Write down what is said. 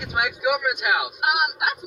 It's my ex-girlfriend's house. Um, that's